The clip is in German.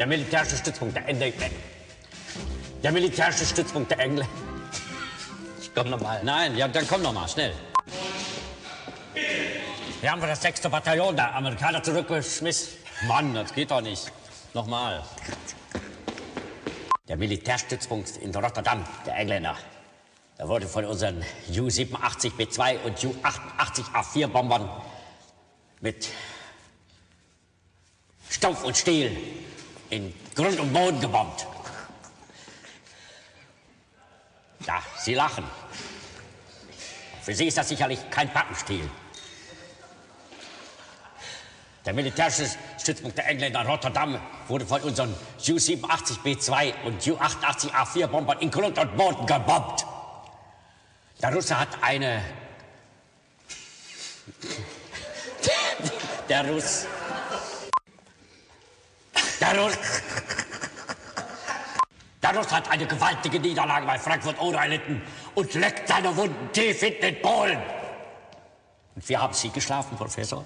Der militärische Stützpunkt der Engländer. Der militärische Stützpunkt der Engländer. Ich komm nochmal. Nein, ja, dann komm noch mal, schnell. Wir haben das sechste Bataillon der Amerikaner zurückgeschmissen. Mann, das geht doch nicht. Nochmal. Der Militärstützpunkt in Rotterdam, der Engländer. Da wurde von unseren U-87B2 und U-88A4-Bombern mit Stoff und Stiel in Grund und Boden gebombt. Ja, Sie lachen. Für Sie ist das sicherlich kein Pappenstiel. Der militärische Stützpunkt der Engländer in Rotterdam wurde von unseren U-87B2 und U-88A4-Bombern in Grund und Boden gebombt. Der Russe hat eine... Der Russ... Der Russ hat eine gewaltige Niederlage bei Frankfurt-Oder erlitten und leckt seine Wunden tief in den Polen. Und wir haben Sie geschlafen, Professor?